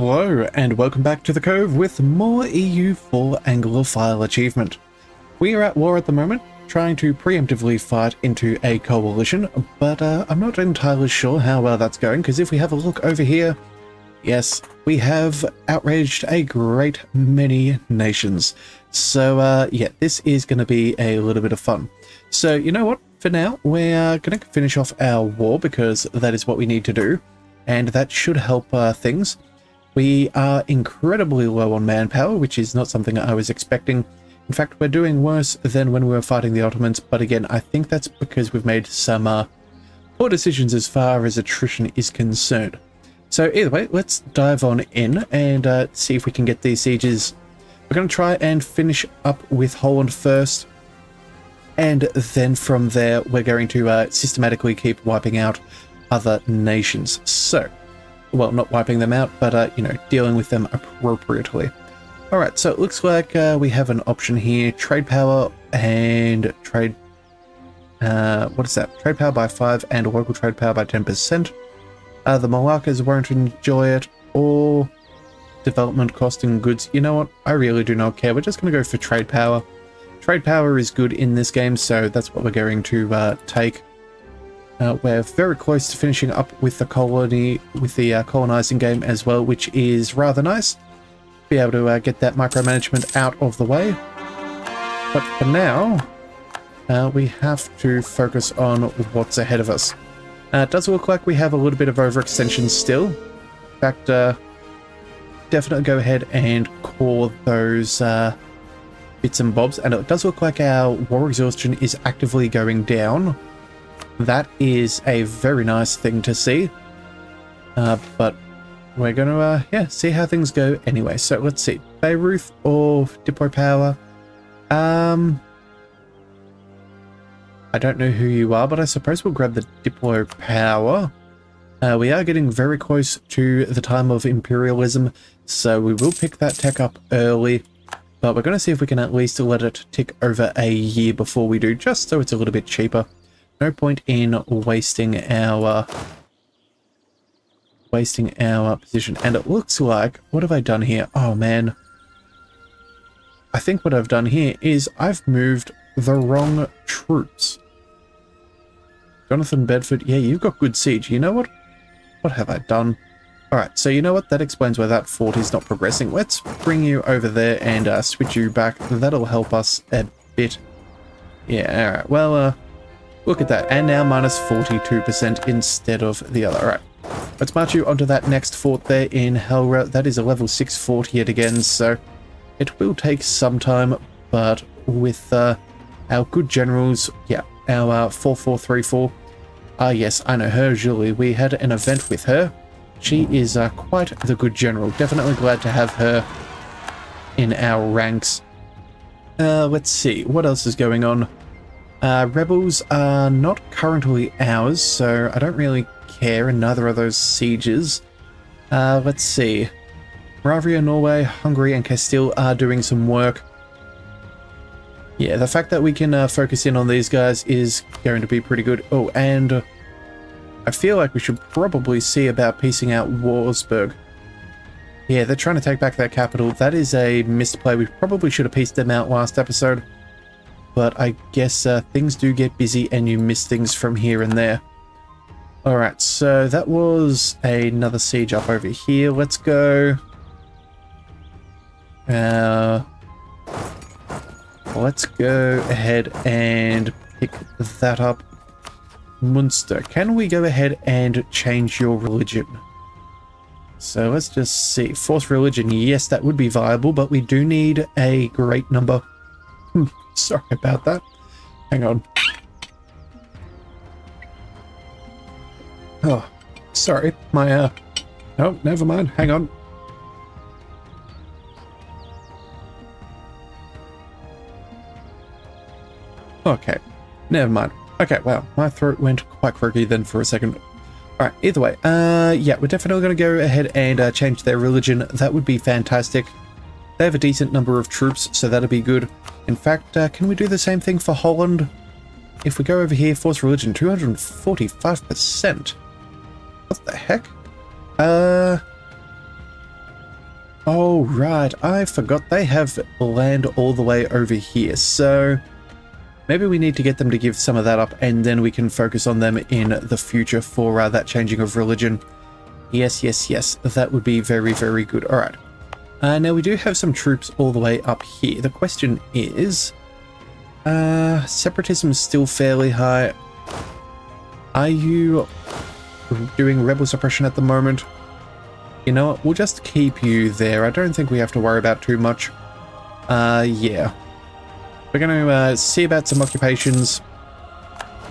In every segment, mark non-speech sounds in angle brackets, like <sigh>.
Hello and welcome back to the Cove with more EU4 Anglophile achievement. We are at war at the moment, trying to preemptively fight into a coalition, but uh, I'm not entirely sure how well that's going because if we have a look over here, yes, we have outraged a great many nations. So uh, yeah, this is going to be a little bit of fun. So you know what, for now, we're going to finish off our war because that is what we need to do, and that should help uh, things. We are incredibly low on manpower, which is not something I was expecting. In fact, we're doing worse than when we were fighting the Ottomans, but again, I think that's because we've made some uh, poor decisions as far as attrition is concerned. So either way, let's dive on in and uh, see if we can get these sieges. We're going to try and finish up with Holland first, and then from there, we're going to uh, systematically keep wiping out other nations. So, well, not wiping them out, but, uh, you know, dealing with them appropriately. Alright, so it looks like uh, we have an option here, trade power and trade, uh, what is that? Trade power by 5 and local trade power by 10%. Uh, the Malakas won't enjoy it, or development costing goods. You know what? I really do not care. We're just going to go for trade power. Trade power is good in this game, so that's what we're going to uh, take. Uh, we're very close to finishing up with the colony, with the uh, colonizing game as well, which is rather nice. Be able to uh, get that micromanagement out of the way. But for now, uh, we have to focus on what's ahead of us. Uh, it does look like we have a little bit of overextension still. In fact, uh, definitely go ahead and core those bits and bobs. And it does look like our war exhaustion is actively going down. That is a very nice thing to see. Uh, but we're going to, uh, yeah, see how things go anyway. So let's see. Beirut or Diplo Power? Um, I don't know who you are, but I suppose we'll grab the Diplo Power. Uh, we are getting very close to the time of imperialism, so we will pick that tech up early. But we're going to see if we can at least let it tick over a year before we do, just so it's a little bit cheaper no point in wasting our wasting our position. And it looks like, what have I done here? Oh man. I think what I've done here is I've moved the wrong troops. Jonathan Bedford, yeah, you've got good siege. You know what? What have I done? Alright, so you know what? That explains why that fort is not progressing. Let's bring you over there and uh, switch you back. That'll help us a bit. Yeah, alright. Well, uh, Look at that, and now minus 42% instead of the other. Alright, let's march you onto that next fort there in Helra. That is a level 6 fort yet again, so it will take some time, but with uh, our good generals, yeah, our uh, 4434. Ah, uh, yes, I know her, Julie. We had an event with her. She is uh, quite the good general. Definitely glad to have her in our ranks. Uh, let's see, what else is going on? Uh, rebels are not currently ours, so I don't really care, neither are those sieges. Uh, let's see. Moravia, Norway, Hungary, and Castile are doing some work. Yeah, the fact that we can uh, focus in on these guys is going to be pretty good. Oh, and I feel like we should probably see about piecing out Würzburg. Yeah, they're trying to take back their capital. That is a misplay. We probably should have pieced them out last episode but I guess uh, things do get busy and you miss things from here and there. Alright, so that was another siege up over here. Let's go... Uh, let's go ahead and pick that up. Munster, can we go ahead and change your religion? So let's just see. Force religion, yes, that would be viable, but we do need a great number. <laughs> Sorry about that. Hang on. Oh, sorry. My, uh... Oh, never mind. Hang on. Okay. Never mind. Okay, wow. My throat went quite croaky then for a second. Alright, either way. Uh, yeah, we're definitely going to go ahead and uh, change their religion. That would be fantastic. They have a decent number of troops, so that'll be good. In fact, uh, can we do the same thing for Holland? If we go over here, force religion, 245%. What the heck? Uh, Oh, right. I forgot they have land all the way over here. So maybe we need to get them to give some of that up and then we can focus on them in the future for uh, that changing of religion. Yes, yes, yes. That would be very, very good. All right. Uh, now we do have some troops all the way up here. The question is, uh, separatism is still fairly high. Are you doing rebel suppression at the moment? You know what, we'll just keep you there. I don't think we have to worry about too much. Uh, yeah. We're going to uh, see about some occupations.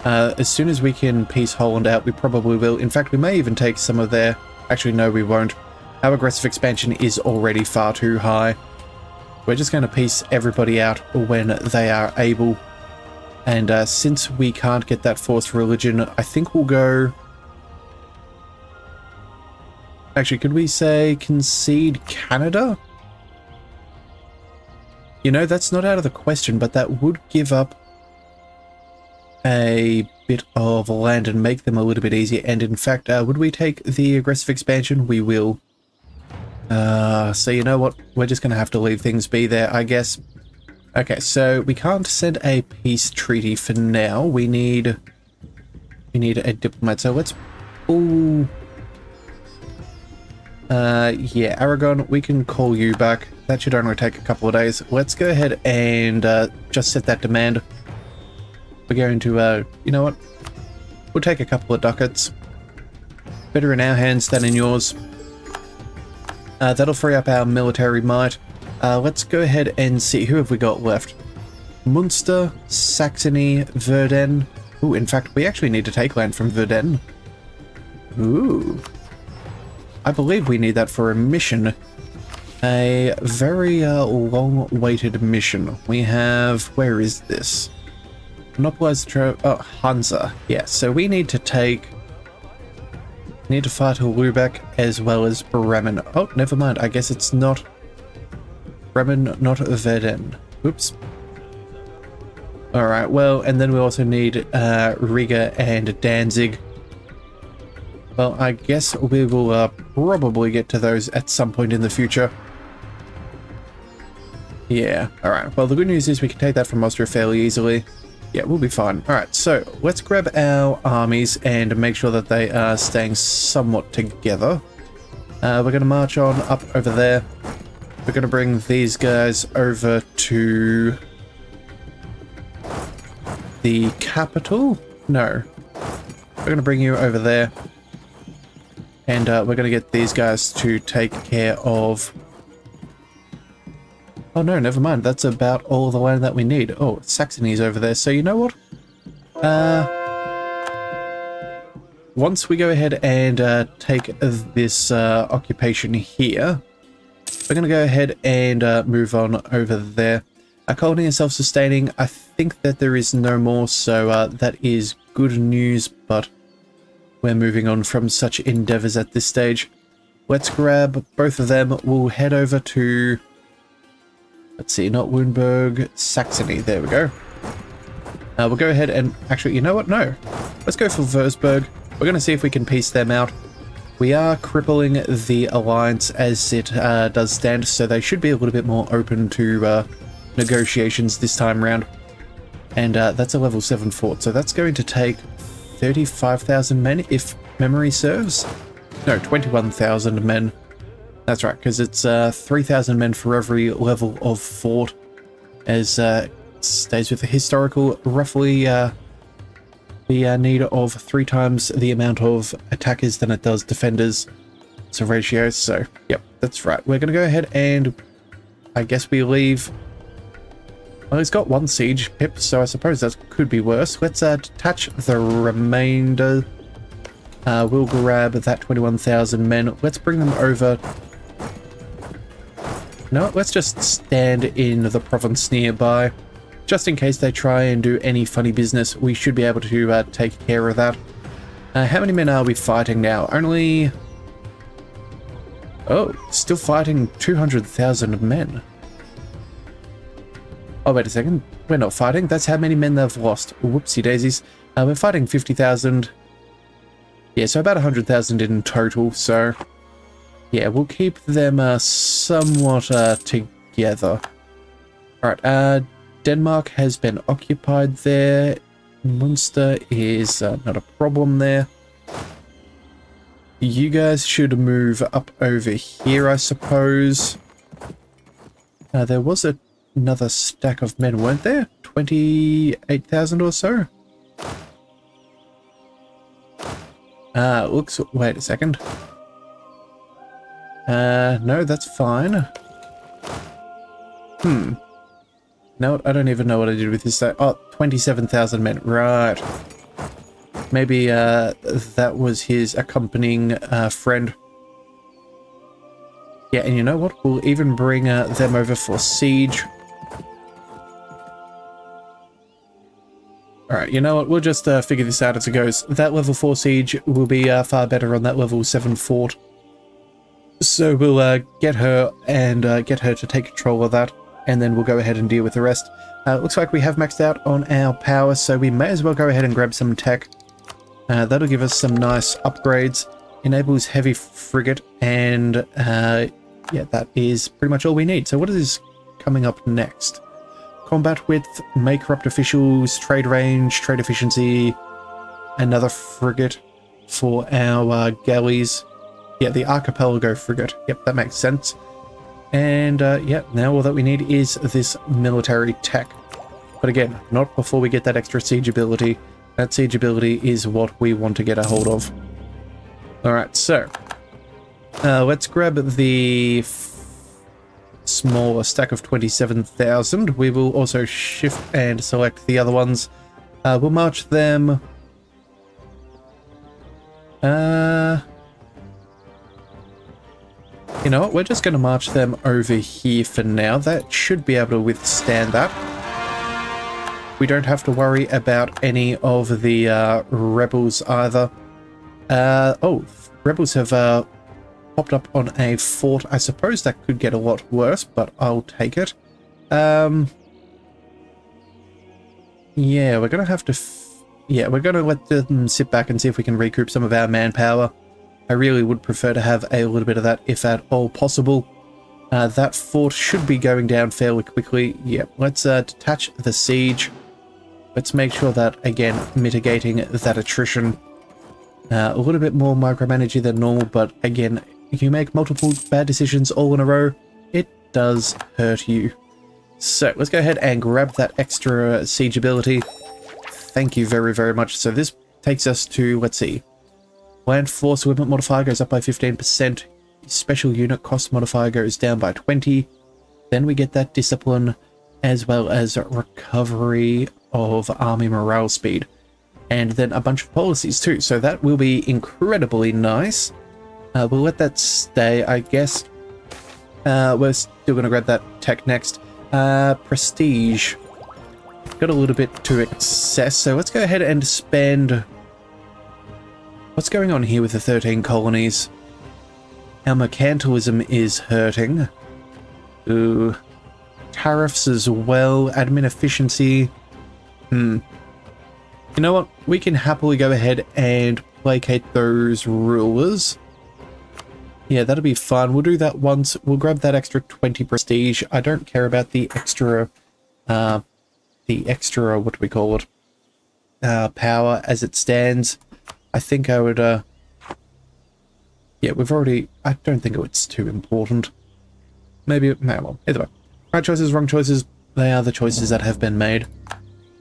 Uh, as soon as we can piece Holland out, we probably will. In fact, we may even take some of their... Actually, no, we won't. Our aggressive expansion is already far too high. We're just going to piece everybody out when they are able. And uh, since we can't get that forced religion, I think we'll go... Actually, could we say concede Canada? You know, that's not out of the question, but that would give up a bit of land and make them a little bit easier. And in fact, uh, would we take the aggressive expansion? We will. Uh, so you know what? We're just going to have to leave things be there, I guess. Okay, so we can't send a peace treaty for now. We need... We need a diplomat. So let's... Ooh, uh, yeah, Aragon, we can call you back. That should only take a couple of days. Let's go ahead and uh, just set that demand. We're going to, uh, you know what? We'll take a couple of ducats. Better in our hands than in yours. Uh, that'll free up our military might. Uh, let's go ahead and see. Who have we got left? Munster, Saxony, Verden. Ooh, in fact, we actually need to take land from Verden. Ooh. I believe we need that for a mission. A very uh, long-awaited mission. We have... Where is this? Monopolize the. Oh, Hansa. Yeah, so we need to take... Need to fight Lubeck as well as Bremen. Oh, never mind. I guess it's not... Bremen, not Verden. Oops. Alright, well, and then we also need uh, Riga and Danzig. Well, I guess we will uh, probably get to those at some point in the future. Yeah, alright. Well, the good news is we can take that from Austria fairly easily. Yeah, we'll be fine. Alright, so let's grab our armies and make sure that they are staying somewhat together. Uh, we're going to march on up over there. We're going to bring these guys over to the capital. No. We're going to bring you over there. And uh, we're going to get these guys to take care of... Oh no, never mind. That's about all the land that we need. Oh, Saxony's over there. So you know what? Uh, once we go ahead and uh, take this uh, occupation here, we're going to go ahead and uh, move on over there. Our colony is self-sustaining. I think that there is no more, so uh, that is good news, but we're moving on from such endeavors at this stage. Let's grab both of them. We'll head over to... Let's see, not Wunberg, Saxony. There we go. Uh, we'll go ahead and... Actually, you know what? No. Let's go for Würzburg. We're going to see if we can piece them out. We are crippling the alliance as it uh, does stand, so they should be a little bit more open to uh, negotiations this time round. And uh, that's a level 7 fort, so that's going to take 35,000 men, if memory serves. No, 21,000 men. That's right, because it's uh, 3,000 men for every level of fort, as uh, stays with the historical, roughly uh, the uh, need of three times the amount of attackers than it does defenders. So ratio, so yep, that's right. We're going to go ahead and I guess we leave well, he's got one siege pip, so I suppose that could be worse. Let's uh, detach the remainder. Uh, we'll grab that 21,000 men. Let's bring them over. No, let's just stand in the province nearby. Just in case they try and do any funny business, we should be able to uh, take care of that. Uh, how many men are we fighting now? Only... Oh, still fighting 200,000 men. Oh, wait a second. We're not fighting. That's how many men they've lost. Whoopsie daisies. Uh, we're fighting 50,000. Yeah, so about 100,000 in total, so... Yeah, we'll keep them uh, somewhat uh, together. Alright, uh, Denmark has been occupied there. Munster is uh, not a problem there. You guys should move up over here, I suppose. Uh, there was a, another stack of men, weren't there? 28,000 or so? Uh, looks... Wait a second. Uh, no, that's fine. Hmm. No, I don't even know what I did with this. Oh, 27,000 men. Right. Maybe uh, that was his accompanying uh, friend. Yeah, and you know what? We'll even bring uh, them over for siege. Alright, you know what? We'll just uh, figure this out as it goes. That level 4 siege will be uh, far better on that level 7 fort. So we'll uh, get her and uh, get her to take control of that, and then we'll go ahead and deal with the rest. Uh, looks like we have maxed out on our power, so we may as well go ahead and grab some tech. Uh, that'll give us some nice upgrades. Enables heavy frigate, and uh, yeah, that is pretty much all we need. So what is coming up next? Combat width, make corrupt officials, trade range, trade efficiency, another frigate for our uh, galleys. Yeah, the archipelago frigate. Yep, that makes sense. And uh, yeah, now all that we need is this military tech. But again, not before we get that extra siege ability. That siege ability is what we want to get a hold of. Alright, so uh, let's grab the smaller stack of 27,000. We will also shift and select the other ones. Uh, we'll march them... Uh, you know what? We're just going to march them over here for now. That should be able to withstand that. We don't have to worry about any of the uh, rebels either. Uh, oh, rebels have uh, popped up on a fort. I suppose that could get a lot worse, but I'll take it. Um, yeah, we're going to have to... yeah, we're going to let them sit back and see if we can recoup some of our manpower. I really would prefer to have a little bit of that if at all possible. Uh, that fort should be going down fairly quickly. Yep, let's uh, detach the siege. Let's make sure that, again, mitigating that attrition. Uh, a little bit more micromanaging than normal, but again, if you make multiple bad decisions all in a row, it does hurt you. So, let's go ahead and grab that extra siege ability. Thank you very, very much. So this takes us to, let's see, Land Force Equipment modifier goes up by 15%. Special Unit Cost modifier goes down by 20. Then we get that Discipline as well as Recovery of Army Morale Speed. And then a bunch of policies too, so that will be incredibly nice. Uh, we'll let that stay, I guess. Uh, we're still going to grab that tech next. Uh, prestige. Got a little bit to excess, so let's go ahead and spend What's going on here with the 13 colonies? Our mercantilism is hurting. Ooh. Tariffs as well. Admin efficiency. Hmm. You know what? We can happily go ahead and placate those rulers. Yeah, that'll be fun. We'll do that once. We'll grab that extra 20 prestige. I don't care about the extra, uh, the extra, what do we call it? Uh, power as it stands. I think I would, uh... Yeah, we've already... I don't think it's too important. Maybe... No, well, either way. Right choices, wrong choices, they are the choices that have been made.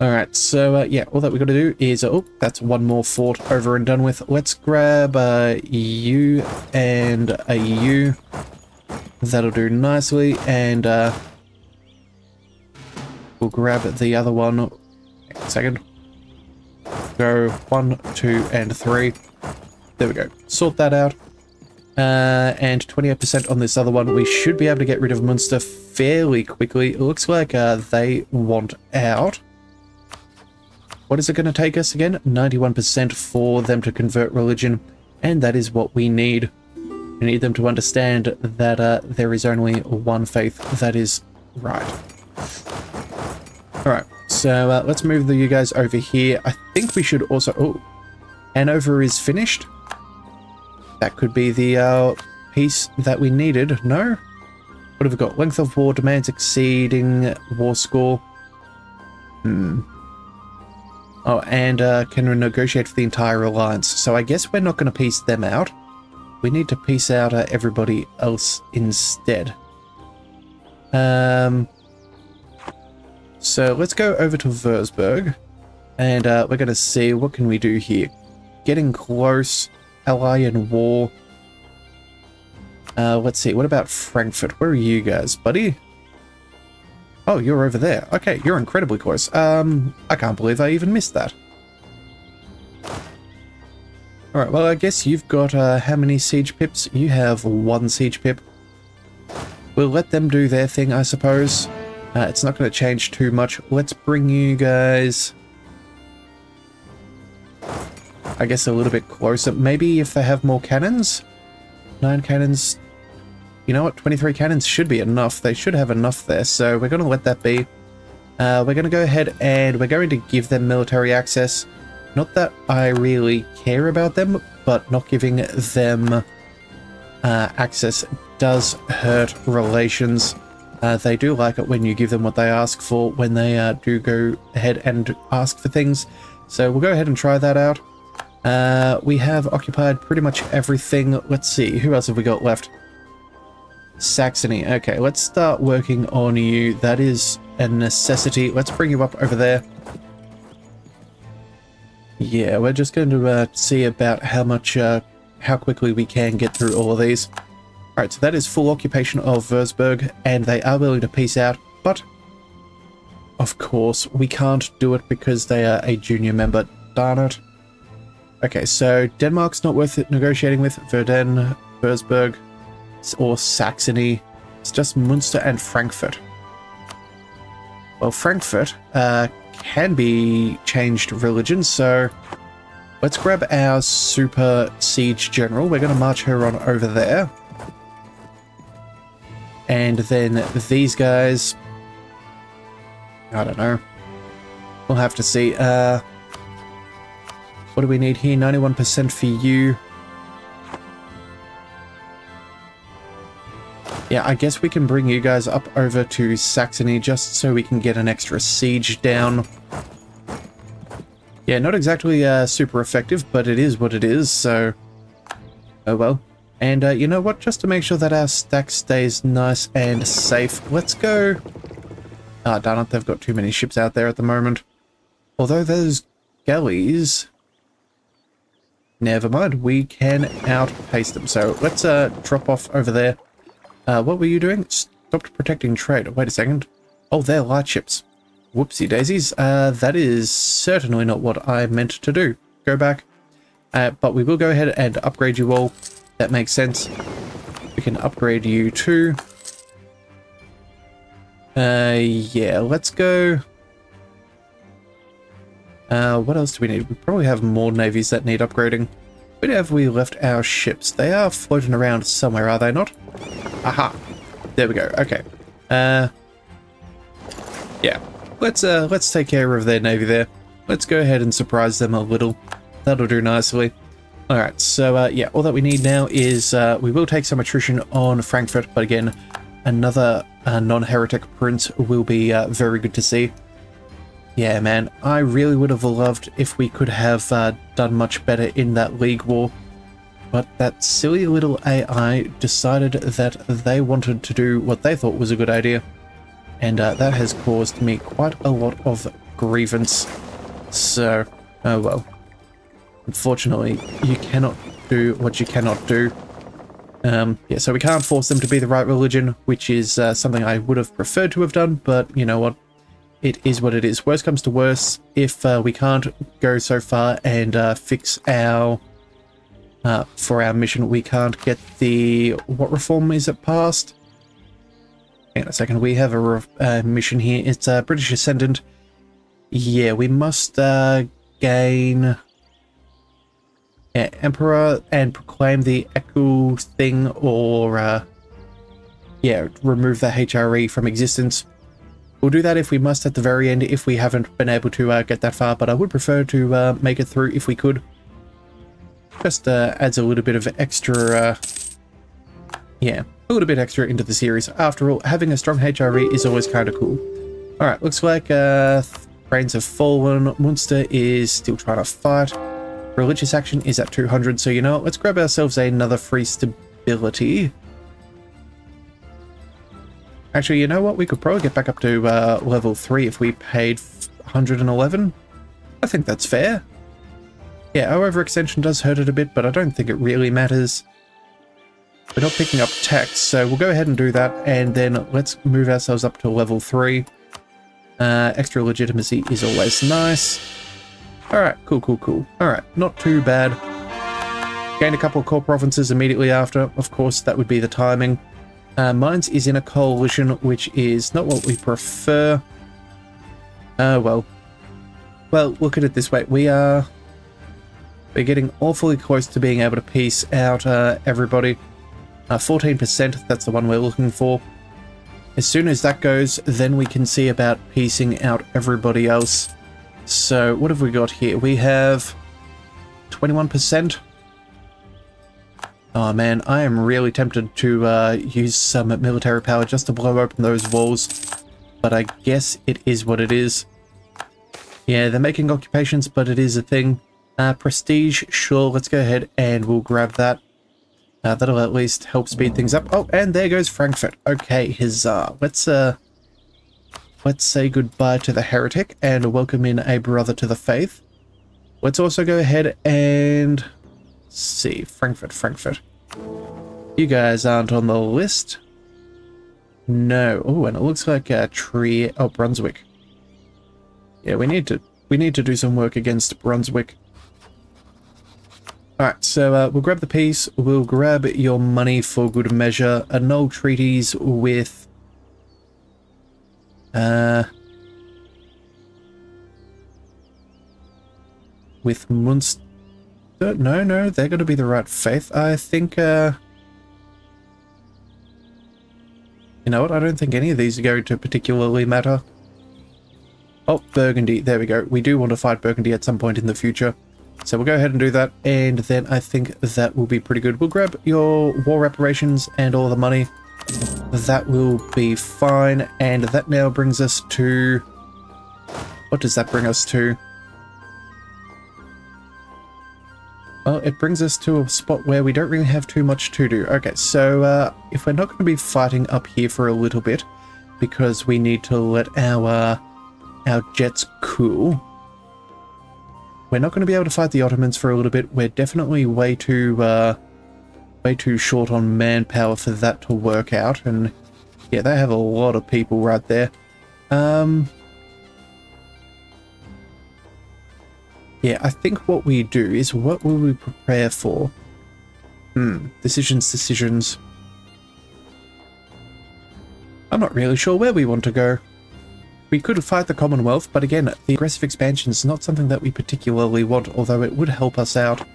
Alright, so, uh, yeah, all that we've got to do is... Oh, that's one more fort over and done with. Let's grab a U and a U. That'll do nicely, and, uh... We'll grab the other one. Second go one, two, and three. There we go. Sort that out. Uh, and 28% on this other one. We should be able to get rid of Munster fairly quickly. It looks like uh, they want out. What is it going to take us again? 91% for them to convert religion. And that is what we need. We need them to understand that uh, there is only one faith that is right. Alright. So uh, let's move the, you guys over here. I think we should also... Oh, Hanover is finished. That could be the uh, peace that we needed. No? What have we got? Length of war, demands exceeding war score. Hmm. Oh, and uh, can we negotiate for the entire alliance. So I guess we're not going to piece them out. We need to piece out uh, everybody else instead. Um, so let's go over to Würzburg. And uh, we're going to see what can we do here. Getting close. Ally in war. Uh, let's see. What about Frankfurt? Where are you guys, buddy? Oh, you're over there. Okay, you're incredibly close. Um, I can't believe I even missed that. Alright, well, I guess you've got, uh, how many siege pips? You have one siege pip. We'll let them do their thing, I suppose. Uh, it's not going to change too much. Let's bring you guys... I guess a little bit closer. Maybe if they have more cannons? Nine cannons. You know what? 23 cannons should be enough. They should have enough there, so we're going to let that be. Uh, we're going to go ahead and we're going to give them military access. Not that I really care about them, but not giving them uh, access does hurt relations. Uh, they do like it when you give them what they ask for when they uh, do go ahead and ask for things. So we'll go ahead and try that out. Uh, we have occupied pretty much everything. Let's see, who else have we got left? Saxony. Okay, let's start working on you. That is a necessity. Let's bring you up over there. Yeah, we're just going to uh, see about how much, uh, how quickly we can get through all of these. Alright, so that is full occupation of Würzburg, and they are willing to peace out, but of course we can't do it because they are a junior member. Darn it. Okay, so Denmark's not worth negotiating with. Verden, Würzburg, or Saxony. It's just Munster and Frankfurt. Well, Frankfurt uh, can be changed religion, so let's grab our super siege general. We're going to march her on over there. And then these guys... I don't know. We'll have to see. Uh, what do we need here? 91% for you. Yeah, I guess we can bring you guys up over to Saxony just so we can get an extra siege down. Yeah, not exactly uh, super effective, but it is what it is, so... Oh well. And uh, you know what? Just to make sure that our stack stays nice and safe, let's go... Ah, oh, darn it, they've got too many ships out there at the moment. Although those galleys... Never mind, we can outpace them. So let's uh, drop off over there. Uh, what were you doing? Stopped protecting trade. Wait a second. Oh, they're light ships. Whoopsie daisies. Uh, that is certainly not what I meant to do. Go back. Uh, but we will go ahead and upgrade you all that makes sense. We can upgrade you too. Uh, yeah, let's go. Uh, what else do we need? We probably have more navies that need upgrading. Where have we left our ships? They are floating around somewhere, are they not? Aha! There we go. Okay. Uh, yeah. Let's uh, let's take care of their navy there. Let's go ahead and surprise them a little. That'll do nicely. Alright, so uh, yeah, all that we need now is uh, we will take some attrition on Frankfurt, but again, another uh, non-heretic prince will be uh, very good to see. Yeah, man, I really would have loved if we could have uh, done much better in that League War, but that silly little AI decided that they wanted to do what they thought was a good idea, and uh, that has caused me quite a lot of grievance. So, oh well. Unfortunately, you cannot do what you cannot do. Um, yeah, so we can't force them to be the right religion, which is uh, something I would have preferred to have done, but you know what? It is what it is. Worst comes to worst, if uh, we can't go so far and uh, fix our... Uh, for our mission, we can't get the... What reform is it passed? Hang on a second, we have a mission here. It's a British Ascendant. Yeah, we must uh, gain Emperor and proclaim the Echo thing or, uh, yeah, remove the HRE from existence. We'll do that if we must at the very end if we haven't been able to uh, get that far, but I would prefer to uh, make it through if we could. Just uh, adds a little bit of extra uh, yeah, a little bit extra into the series. After all, having a strong HRE is always kind of cool. Alright, looks like uh, Brains have fallen. Munster is still trying to fight. Religious action is at 200, so you know what, let's grab ourselves another free stability. Actually, you know what, we could probably get back up to uh, level 3 if we paid 111. I think that's fair. Yeah, our overextension does hurt it a bit, but I don't think it really matters. We're not picking up tax, so we'll go ahead and do that, and then let's move ourselves up to level 3. Uh, extra legitimacy is always nice. Alright, cool, cool, cool. Alright, not too bad. Gained a couple of core provinces immediately after. Of course, that would be the timing. Uh, Mainz is in a coalition, which is not what we prefer. Uh, well. Well, look at it this way. We are... We're getting awfully close to being able to piece out uh, everybody. 14%, uh, that's the one we're looking for. As soon as that goes, then we can see about piecing out everybody else. So what have we got here? We have 21%. Oh man, I am really tempted to uh, use some military power just to blow open those walls. But I guess it is what it is. Yeah, they're making occupations, but it is a thing. Uh, prestige, sure, let's go ahead and we'll grab that. Uh, that'll at least help speed things up. Oh, and there goes Frankfurt. Okay, huzzah. Let's, uh, let's say goodbye to the heretic and welcome in a brother to the faith. Let's also go ahead and see. Frankfurt, Frankfurt. You guys aren't on the list. No. Oh, and it looks like a tree. Oh, Brunswick. Yeah, we need to we need to do some work against Brunswick. Alright, so uh, we'll grab the peace, we'll grab your money for good measure, annul treaties with... Uh... With Munster... No, no, they're going to be the right faith. I think, uh... You know what, I don't think any of these are going to particularly matter. Oh, Burgundy, there we go. We do want to fight Burgundy at some point in the future. So we'll go ahead and do that, and then I think that will be pretty good. We'll grab your war reparations and all the money. That will be fine, and that now brings us to... What does that bring us to? Well, it brings us to a spot where we don't really have too much to do. Okay, so uh, if we're not going to be fighting up here for a little bit, because we need to let our, our jets cool, we're not going to be able to fight the Ottomans for a little bit. We're definitely way too, uh, way too short on manpower for that to work out. And yeah, they have a lot of people right there. Um, yeah, I think what we do is what will we prepare for? Hmm, decisions, decisions. I'm not really sure where we want to go. We could fight the Commonwealth, but again, the aggressive expansion is not something that we particularly want, although it would help us out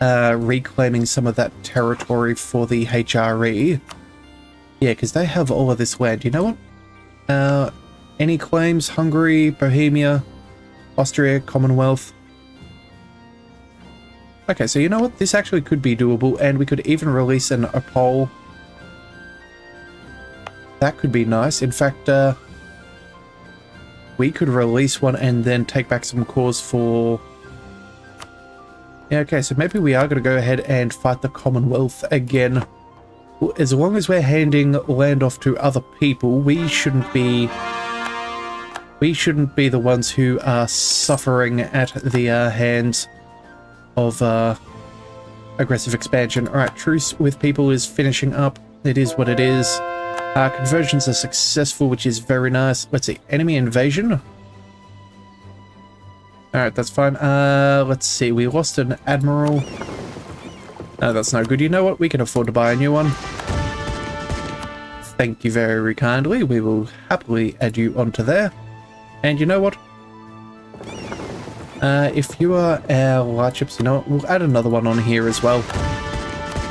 uh, reclaiming some of that territory for the HRE. Yeah, because they have all of this land. You know what? Uh, any claims? Hungary, Bohemia, Austria, Commonwealth. Okay, so you know what? This actually could be doable, and we could even release an, a poll. That could be nice. In fact, uh, we could release one and then take back some cores for... Yeah, okay, so maybe we are going to go ahead and fight the Commonwealth again. As long as we're handing land off to other people, we shouldn't be... We shouldn't be the ones who are suffering at the uh, hands of uh, aggressive expansion. Alright, truce with people is finishing up. It is what it is. Uh, conversions are successful, which is very nice. Let's see, enemy invasion. Alright, that's fine. Uh, let's see, we lost an admiral. No, that's no good. You know what? We can afford to buy a new one. Thank you very kindly. We will happily add you onto there. And you know what? Uh, if you are our largeships, you know what? We'll add another one on here as well.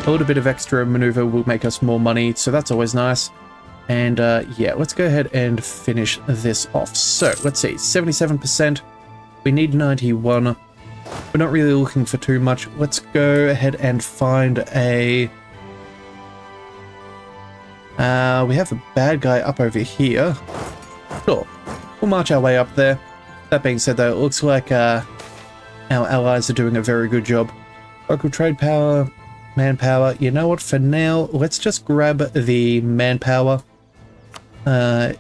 A little bit of extra maneuver will make us more money, so that's always nice. And uh, yeah, let's go ahead and finish this off. So let's see, 77%. We need 91. We're not really looking for too much. Let's go ahead and find a... Uh, we have a bad guy up over here. Sure, we'll march our way up there. That being said, though, it looks like uh, our allies are doing a very good job. Local trade power, manpower. You know what? For now, let's just grab the manpower. Uh,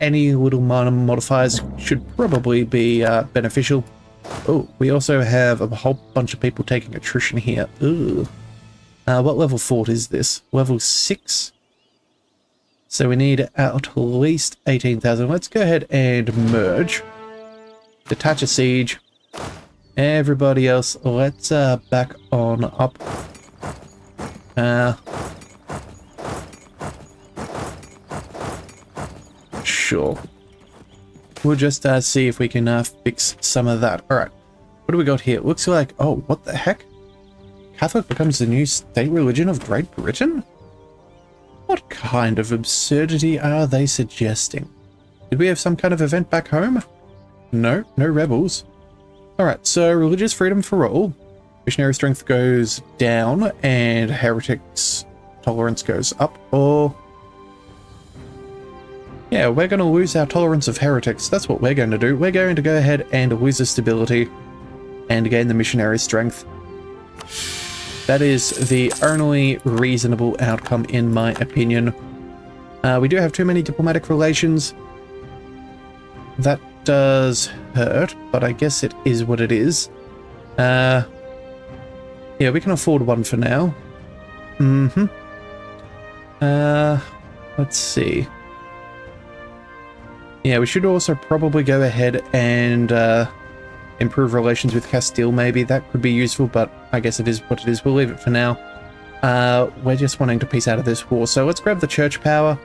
any little minor modifiers should probably be uh, beneficial. Oh, we also have a whole bunch of people taking attrition here. Ooh. Uh, what level fort is this? Level 6? So we need at least 18,000. Let's go ahead and merge. Detach a siege. Everybody else, let's uh, back on up. Uh, sure. We'll just uh, see if we can uh, fix some of that. All right. What do we got here? Looks like... Oh, what the heck? Catholic becomes the new state religion of Great Britain? What kind of absurdity are they suggesting? Did we have some kind of event back home? No, no rebels. Alright, so religious freedom for all. Missionary strength goes down and heretics tolerance goes up. Or... Yeah, we're going to lose our tolerance of heretics. That's what we're going to do. We're going to go ahead and lose the stability and gain the missionary strength. That is the only reasonable outcome in my opinion. Uh, we do have too many diplomatic relations. That does hurt, but I guess it is what it is. Uh, yeah, we can afford one for now. Mm-hmm. Uh, let's see. Yeah, we should also probably go ahead and uh, improve relations with Castile, maybe. That could be useful, but I guess it is what it is. We'll leave it for now. Uh, we're just wanting to piece out of this war, so let's grab the church power.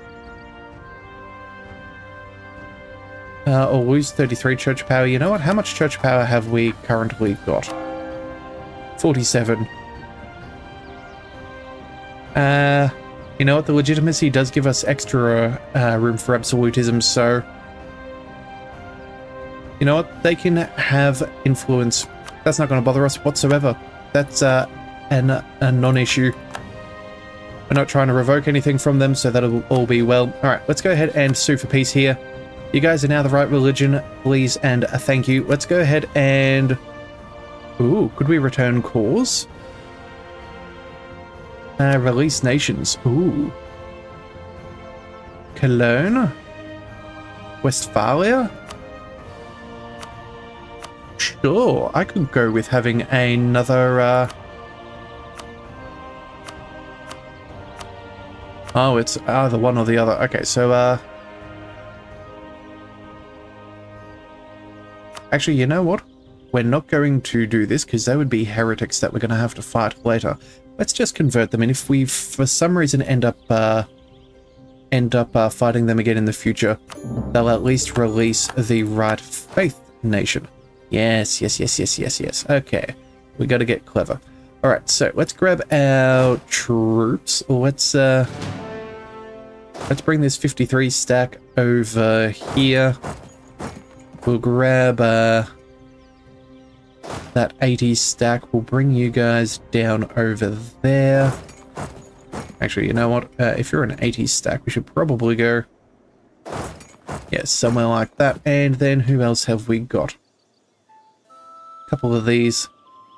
Uh, or lose 33 church power. You know what? How much church power have we currently got? 47. Uh, you know what? The legitimacy does give us extra uh, room for absolutism, so... You know what? They can have influence. That's not going to bother us whatsoever. That's uh, an, a non-issue. We're not trying to revoke anything from them, so that'll all be well. Alright, let's go ahead and sue for peace here. You guys are now the right religion, please and thank you. Let's go ahead and... Ooh, could we return cause? Uh, release nations. Ooh. Cologne? Westphalia? Sure, I could go with having another, uh... Oh, it's either one or the other. Okay, so, uh... Actually, you know what? We're not going to do this because they would be heretics that we're going to have to fight later. Let's just convert them, and if we, for some reason, end up, uh... end up uh, fighting them again in the future, they'll at least release the right faith nation. Yes, yes, yes, yes, yes, yes. Okay. We gotta get clever. Alright, so let's grab our troops. Let's, uh... Let's bring this 53 stack over here. We'll grab, uh... That 80 stack. We'll bring you guys down over there. Actually, you know what? Uh, if you're an 80 stack, we should probably go... Yeah, somewhere like that. And then who else have we got? Couple of these.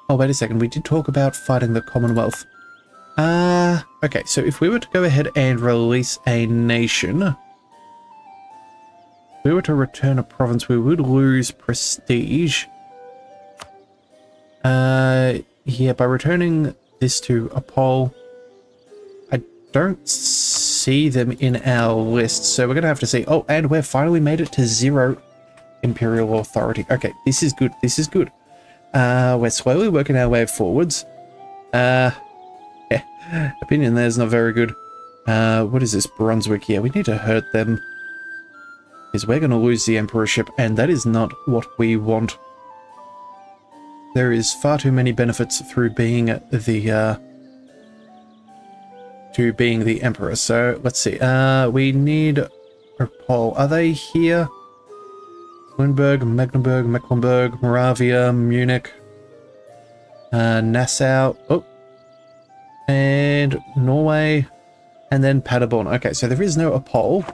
Oh, wait a second. We did talk about fighting the Commonwealth. Uh, okay, so if we were to go ahead and release a nation, if we were to return a province, we would lose prestige. Uh, yeah, by returning this to a pole, I don't see them in our list, so we're going to have to see. Oh, and we've finally made it to zero imperial authority. Okay, this is good. This is good. Uh, we're slowly working our way forwards. Uh, yeah, opinion there's not very good. Uh, what is this? Brunswick? Yeah, we need to hurt them. Because we're going to lose the emperorship, and that is not what we want. There is far too many benefits through being the, uh, to being the emperor. So, let's see. Uh, we need poll. Are they here? Lüneburg, Mecklenburg, Mecklenburg, Moravia, Munich, uh, Nassau, oh, and Norway, and then Paderborn. Okay, so there is no Apol.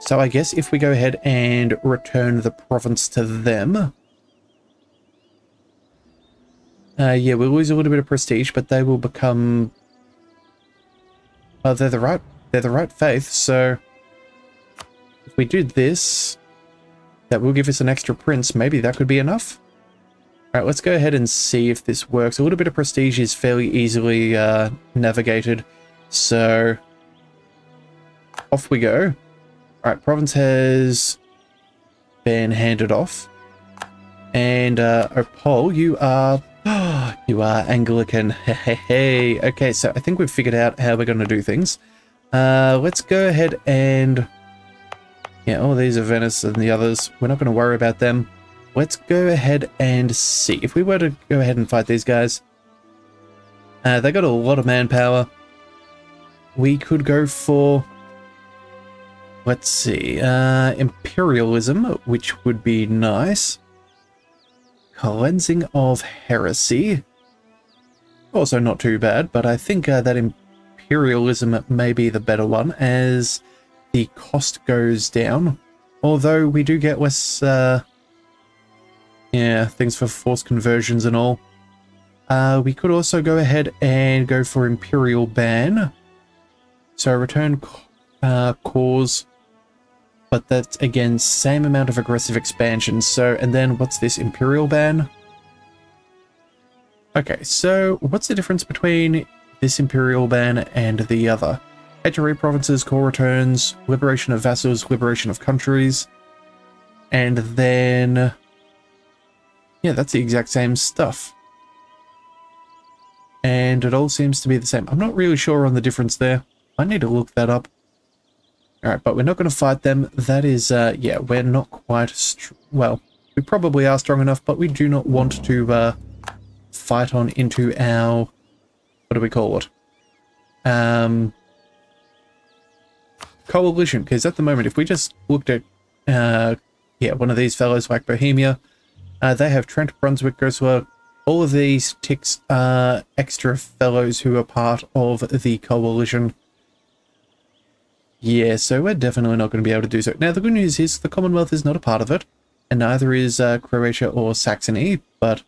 So I guess if we go ahead and return the province to them... Uh, yeah, we'll lose a little bit of prestige, but they will become... Well, they're the right, they're the right faith, so... If we do this, that will give us an extra prince. Maybe that could be enough? Alright, let's go ahead and see if this works. A little bit of prestige is fairly easily uh, navigated, so off we go. Alright, province has been handed off. And, uh, Opal, you are... <gasps> you are Anglican. Hey, <laughs> hey, Okay, so I think we've figured out how we're going to do things. Uh, let's go ahead and... Yeah, all these are Venice and the others. We're not going to worry about them. Let's go ahead and see. If we were to go ahead and fight these guys... Uh, they got a lot of manpower. We could go for Let's see. Uh, imperialism, which would be nice. Cleansing of heresy. Also not too bad, but I think uh, that imperialism may be the better one as the cost goes down. Although we do get less, uh, yeah, things for force conversions and all. Uh, we could also go ahead and go for Imperial Ban. So return uh, cause but that's again same amount of aggressive expansion. So, and then what's this Imperial ban? Okay, so what's the difference between this Imperial ban and the other? HRE provinces, core returns, liberation of vassals, liberation of countries, and then yeah, that's the exact same stuff. And it all seems to be the same. I'm not really sure on the difference there. I need to look that up. Alright, but we're not going to fight them. That is, uh, yeah, we're not quite, well, we probably are strong enough, but we do not want to, uh, fight on into our, what do we call it? Um, coalition, because at the moment, if we just looked at, uh, yeah, one of these fellows like Bohemia, uh, they have Trent, Brunswick, Goslar, all of these ticks are extra fellows who are part of the coalition. Yeah, so we're definitely not going to be able to do so. Now, the good news is the Commonwealth is not a part of it, and neither is uh, Croatia or Saxony, but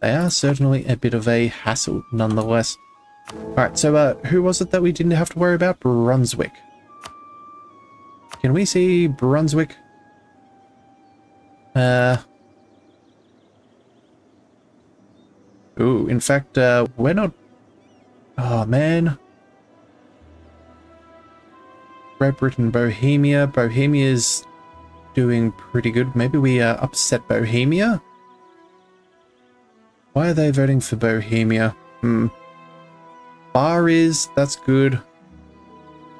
they are certainly a bit of a hassle nonetheless. Alright, so uh, who was it that we didn't have to worry about? Brunswick. Can we see Brunswick? Uh... Ooh, in fact, uh, we're not... Oh, man. Great Britain, Bohemia. Bohemia's doing pretty good. Maybe we uh, upset Bohemia? Why are they voting for Bohemia? Hmm. Bar is, that's good.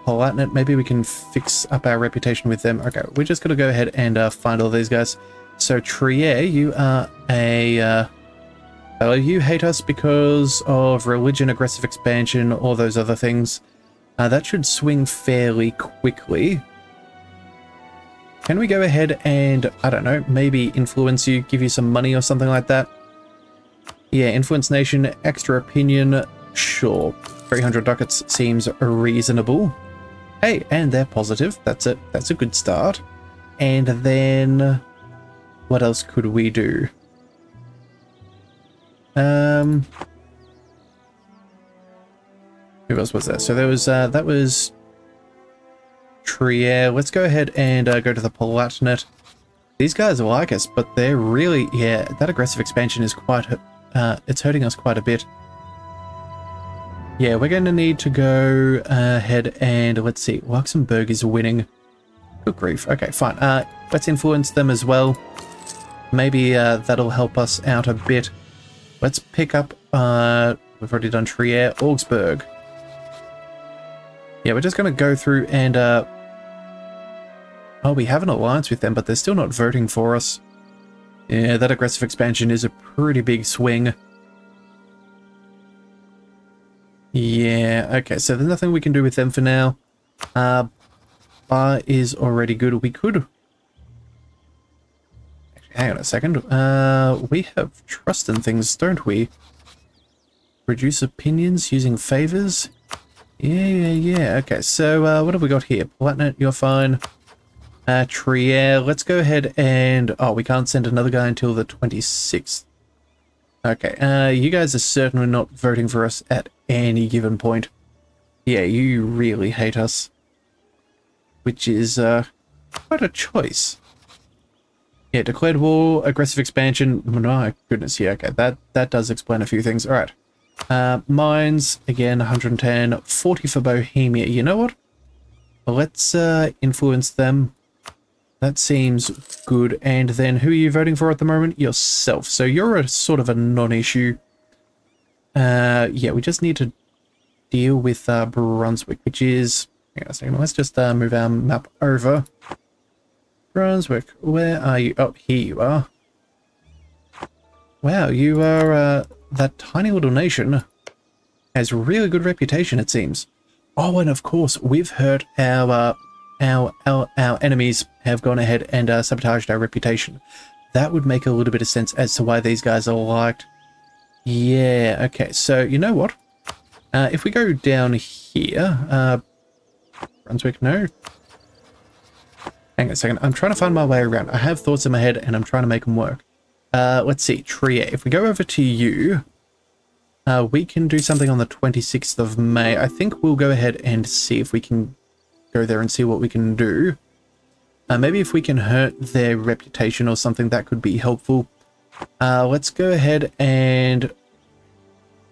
Maybe we can fix up our reputation with them. Okay, we're just going to go ahead and uh, find all these guys. So Trier, you are a... Uh, fellow, you hate us because of religion, aggressive expansion, all those other things. Uh, that should swing fairly quickly. Can we go ahead and, I don't know, maybe influence you, give you some money or something like that? Yeah, influence nation, extra opinion, sure. 300 ducats seems reasonable. Hey, and they're positive. That's it. That's a good start. And then, what else could we do? Um, who else was there? So there was, uh, that was Trier. Let's go ahead and uh, go to the Palatinate. These guys like us, but they're really, yeah, that aggressive expansion is quite, uh, it's hurting us quite a bit. Yeah, we're going to need to go ahead and, let's see, Luxembourg is winning. Good grief. Okay, fine. Uh, let's influence them as well. Maybe uh, that'll help us out a bit. Let's pick up, uh, we've already done Trier, Augsburg. Yeah, we're just going to go through and... Uh... Oh, we have an alliance with them, but they're still not voting for us. Yeah, that aggressive expansion is a pretty big swing. Yeah, okay, so there's nothing we can do with them for now. Uh, bar is already good. We could... Hang on a second. Uh, we have trust in things, don't we? Reduce opinions using favors? Yeah, yeah, yeah. Okay, so uh, what have we got here? Palatinate, you're fine. Uh, Trier, let's go ahead and... Oh, we can't send another guy until the 26th. Okay, uh, you guys are certainly not voting for us at any given point. Yeah, you really hate us. Which is, uh, quite a choice. Yeah, declared war, aggressive expansion. My goodness, yeah, okay, that, that does explain a few things. Alright. Uh, Mainz, again, 110. 40 for Bohemia. You know what? Let's uh, influence them. That seems good. And then who are you voting for at the moment? Yourself. So you're a sort of a non-issue. Uh, yeah, we just need to deal with uh, Brunswick, which is... Hang on a second. Let's just uh, move our map over. Brunswick, where are you? Oh, here you are. Wow, you are uh, that tiny little nation has really good reputation, it seems. Oh, and of course, we've heard our uh, our, our our enemies have gone ahead and uh, sabotaged our reputation. That would make a little bit of sense as to why these guys are liked. Yeah, okay, so you know what? Uh, if we go down here, uh, Brunswick, no. Hang on a second, I'm trying to find my way around. I have thoughts in my head and I'm trying to make them work. Uh, let's see, Trier. If we go over to you, uh, we can do something on the 26th of May. I think we'll go ahead and see if we can go there and see what we can do. Uh, maybe if we can hurt their reputation or something, that could be helpful. Uh, let's go ahead and...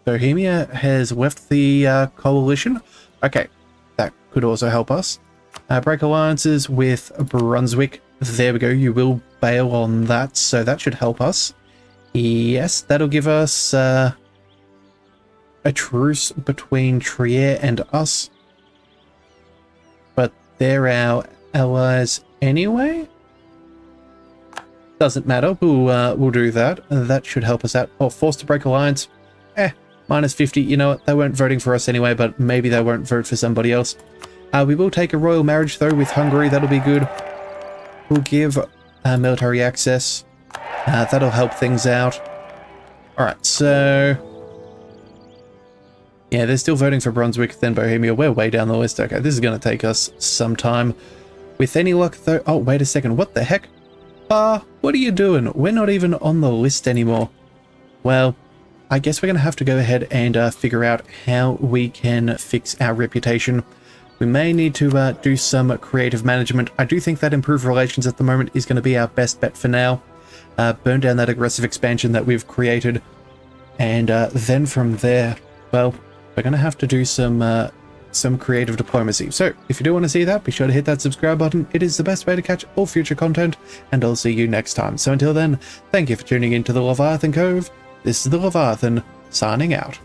Bohemia has left the uh, coalition. Okay, that could also help us. Uh, break alliances with Brunswick. There we go, you will bail on that, so that should help us. Yes, that'll give us uh, a truce between Trier and us. But they're our allies anyway? Doesn't matter, we'll, uh, we'll do that. That should help us out. Oh, forced to break alliance. Eh, minus 50. You know what, they weren't voting for us anyway, but maybe they won't vote for somebody else. Uh, we will take a royal marriage, though, with Hungary. That'll be good. We'll give uh, military access. Uh, that'll help things out. Alright, so... Yeah, they're still voting for Brunswick, then Bohemia. We're way down the list. Okay, this is going to take us some time. With any luck, though... Oh, wait a second. What the heck? Ah, what are you doing? We're not even on the list anymore. Well, I guess we're going to have to go ahead and uh, figure out how we can fix our reputation. We may need to uh, do some creative management. I do think that improved relations at the moment is going to be our best bet for now. Uh, burn down that aggressive expansion that we've created. And uh, then from there, well, we're going to have to do some uh, some creative diplomacy. So if you do want to see that, be sure to hit that subscribe button. It is the best way to catch all future content, and I'll see you next time. So until then, thank you for tuning in to the Leviathan Cove. This is the Leviathan, signing out.